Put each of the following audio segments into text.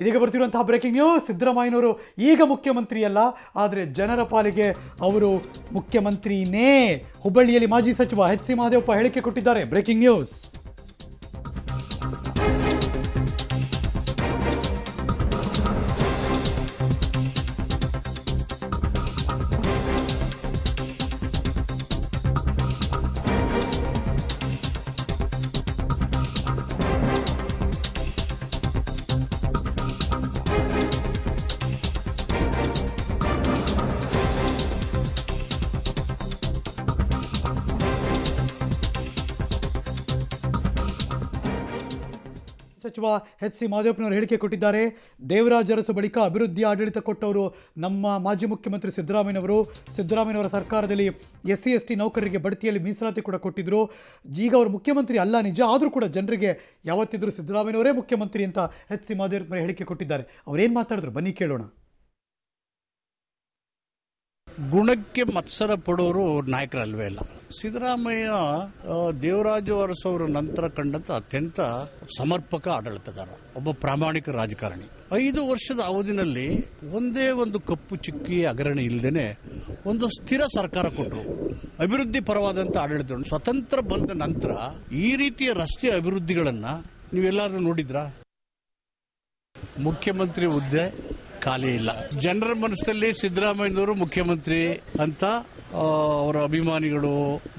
ಇದೀಗ ಬರ್ತಿರುವಂತಹ breaking news ಸಿದ್ದರಾಮಯ್ಯನವರು ಈಗ ಮುಖ್ಯಮಂತ್ರಿ ಅಲ್ಲ ಆದರೆ ಜನರ ಪಾಲಿಗೆ ಅವರು ಮುಖ್ಯಮಂತ್ರಿನೇ. ಹುಬ್ಬಳ್ಳಿಯಲ್ಲಿ ಮಾಜಿ ಸಚಿವ ಎಚ್ ಸಿ ಮಹದೇವಪ್ಪ ಹೇಳಿಕೆ ಕೊಟ್ಟಿದ್ದಾರೆ. ಬ್ರೇಕಿಂಗ್ ನ್ಯೂಸ್ ಸಚಿವ ಎಚ್ ಸಿ ಮಾದೇವಪ್ಪನವರು ಹೇಳಿಕೆ ಕೊಟ್ಟಿದ್ದಾರೆ. ದೇವರಾಜ ಅರಸು ಬಳಿಕ ಅಭಿವೃದ್ಧಿ ಆಡಳಿತ ಕೊಟ್ಟವರು ನಮ್ಮ ಮಾಜಿ ಮುಖ್ಯಮಂತ್ರಿ ಸಿದ್ದರಾಮಯ್ಯನವರು. ಸಿದ್ದರಾಮಯ್ಯನವರ ಸರ್ಕಾರದಲ್ಲಿ ಎಸ್ ಸಿ ಎಸ್ ಟಿ ನೌಕರರಿಗೆ ಬಡ್ತಿಯಲ್ಲಿ ಮೀಸಲಾತಿ ಕೂಡ ಕೊಟ್ಟಿದ್ರು. ಈಗ ಅವರು ಮುಖ್ಯಮಂತ್ರಿ ಅಲ್ಲ, ನಿಜ ಆದರೂ ಕೂಡ ಜನರಿಗೆ ಯಾವತ್ತಿದ್ರೂ ಸಿದ್ದರಾಮಯ್ಯನವರೇ ಮುಖ್ಯಮಂತ್ರಿ ಅಂತ ಎಚ್ ಸಿ ಮಾದೇವಪ್ಪನವರು ಹೇಳಿಕೆ ಕೊಟ್ಟಿದ್ದಾರೆ. ಅವರೇನು ಮಾತಾಡಿದ್ರು? ಬನ್ನಿ ಕೇಳೋಣ. ಗುಣಕ್ಕೆ ಮತ್ಸರ ಪಡೋರು ನಾಯಕರಲ್ವೇ ಇಲ್ಲ. ಸಿದ್ದರಾಮಯ್ಯ ದೇವರಾಜು ಅರಸು ನಂತರ ಕಂಡಂತ ಅತ್ಯಂತ ಸಮರ್ಪಕ ಆಡಳಿತಗಾರ, ಒಬ್ಬ ಪ್ರಾಮಾಣಿಕ ರಾಜಕಾರಣಿ. ಐದು ವರ್ಷದ ಅವಧಿನಲ್ಲಿ ಒಂದೇ ಒಂದು ಕಪ್ಪು ಚಿಕ್ಕಿ ಅಗರಣಿ ಇಲ್ಲದೇನೆ ಒಂದು ಸ್ಥಿರ ಸರ್ಕಾರ ಕೊಟ್ಟರು ಅಭಿವೃದ್ಧಿ ಪರವಾದಂತ ಆಡಳಿತ ಸ್ವತಂತ್ರ ಬಂದ ನಂತರ ಈ ರೀತಿಯ ರಸ್ತೆ ಅಭಿವೃದ್ಧಿಗಳನ್ನ ನೀವೆಲ್ಲಾದ್ರೂ ನೋಡಿದ್ರಾ? ಮುಖ್ಯಮಂತ್ರಿ ಹುದ್ದೆ ಖಾಲಿ ಇಲ್ಲ. ಜನರ ಮನಸ್ಸಲ್ಲಿ ಸಿದ್ದರಾಮಯ್ಯನವರು ಮುಖ್ಯಮಂತ್ರಿ ಅಂತ ಅವರ ಅಭಿಮಾನಿಗಳು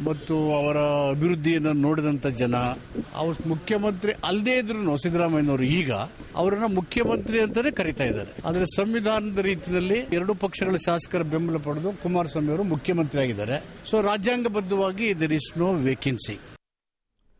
ಮತ್ತು ಅವರ ಅಭಿವೃದ್ಧಿಯನ್ನು ನೋಡಿದಂತ ಜನ, ಅವ್ರ ಮುಖ್ಯಮಂತ್ರಿ ಅಲ್ಲದೇ ಇದ್ರು ಸಿದ್ದರಾಮಯ್ಯನವರು ಈಗ ಅವರನ್ನ ಮುಖ್ಯಮಂತ್ರಿ ಅಂತಾನೆ ಕರಿತಾ ಇದ್ದಾರೆ. ಆದರೆ ಸಂವಿಧಾನದ ರೀತಿಯಲ್ಲಿ ಎರಡು ಪಕ್ಷಗಳ ಶಾಸಕರ ಬೆಂಬಲ ಪಡೆದು ಕುಮಾರಸ್ವಾಮಿ ಅವರು ಮುಖ್ಯಮಂತ್ರಿ ಆಗಿದ್ದಾರೆ ಸೊ ರಾಜ್ಯಾಂಗಬದ್ಧವಾಗಿ ದರ್ ಇಸ್ ನೋ ವೇಕೆನ್ಸಿ